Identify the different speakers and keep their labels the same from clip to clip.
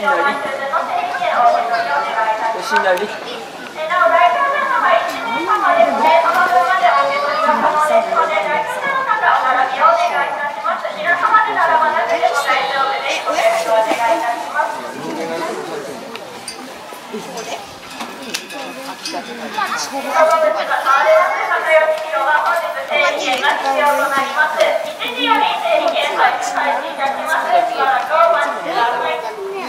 Speaker 1: しなりよしなり
Speaker 2: 三平君出てくんないおい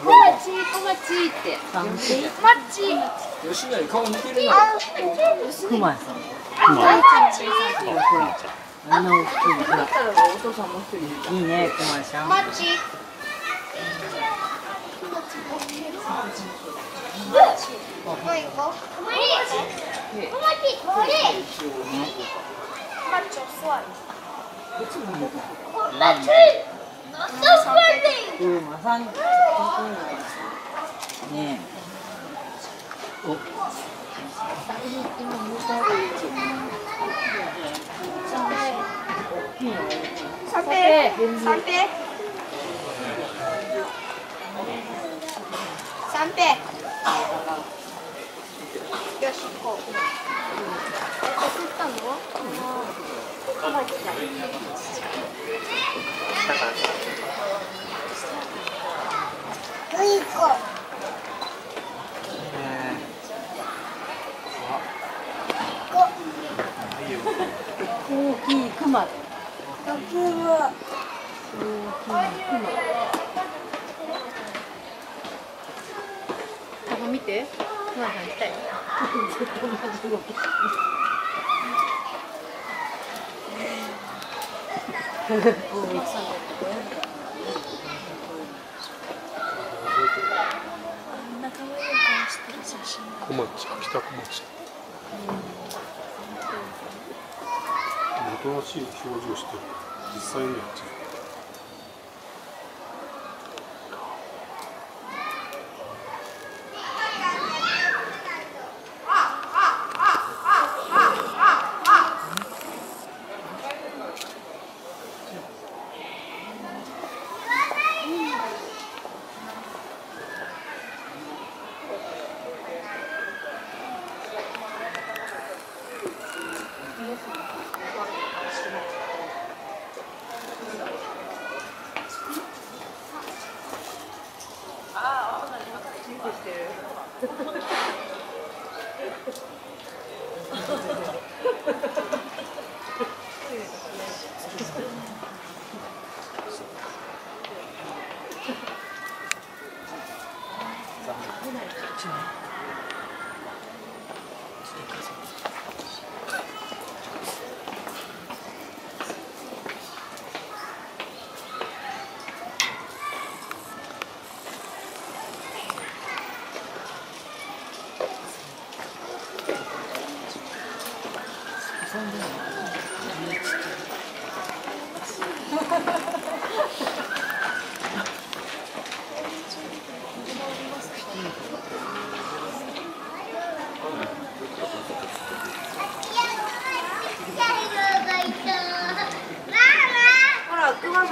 Speaker 2: こっち来い
Speaker 1: よしなり顔似てるな
Speaker 3: クマさん。あんな大きいほら。いいね、クマさん。
Speaker 2: マッチここ行こうマッチマッチマッチ遅いマッチ
Speaker 3: クマさん。ねお。
Speaker 2: 三平三平三平よし行こうえ送ったのどう行こ
Speaker 3: 大きいクマ。
Speaker 2: う僕も
Speaker 4: カゴ見て。クマさん。来たよ。
Speaker 5: 小町秋田小町おとなしい表情してる。実際にやってる
Speaker 4: ほら、クマ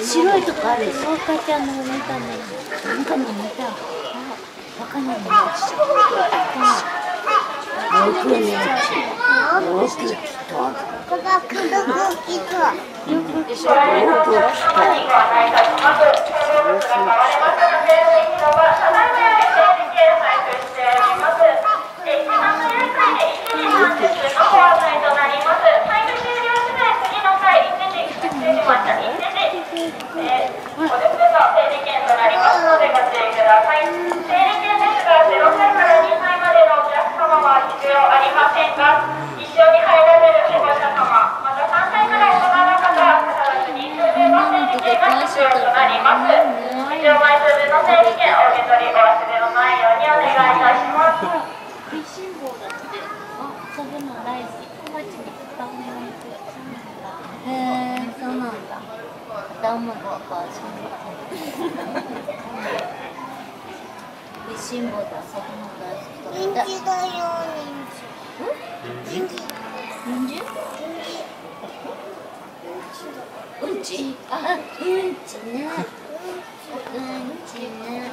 Speaker 2: 白い
Speaker 6: とこあるそうかちゃんのお姉さんね。なんの見たわかんないねよく来たここが黒く。来たよく来たよく来た片思いとかそういうの食いしん。坊で遊ぶの大好きだって人参だよ人参人参うん。ちあうん。ちねうん。ちね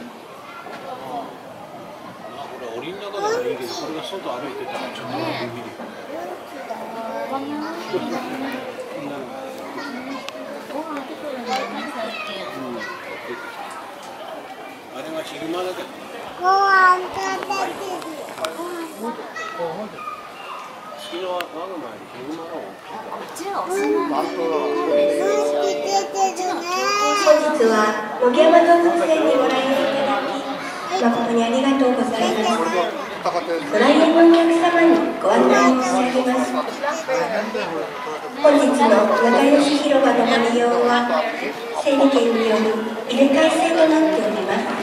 Speaker 5: これ檻の中だからいいけどこれが外歩いてたらちょっとビビる
Speaker 6: ごめんなさい
Speaker 5: こんなの
Speaker 6: ご飯出てくるんだよね最近
Speaker 5: あれはヒグマだけど
Speaker 6: ご飯食べてる
Speaker 5: 月のマグマよりヒグマの方が
Speaker 6: こっちはお砂なんで出てるね
Speaker 7: 本日は野毛山動物園にご来園いただき誠にありがとうございますご来園のお客様にご案内申し上げます。本日の仲良し広場のご利用は整理券による入れ替え制となっております。